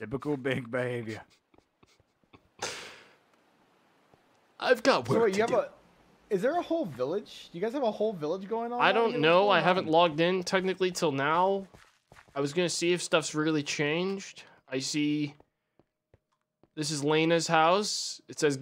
Typical big behavior. I've got So wait, you have a. Is there a whole village? You guys have a whole village going on? I don't know. I haven't logged in technically till now. I was gonna see if stuff's really changed. I see. This is Lena's house. It says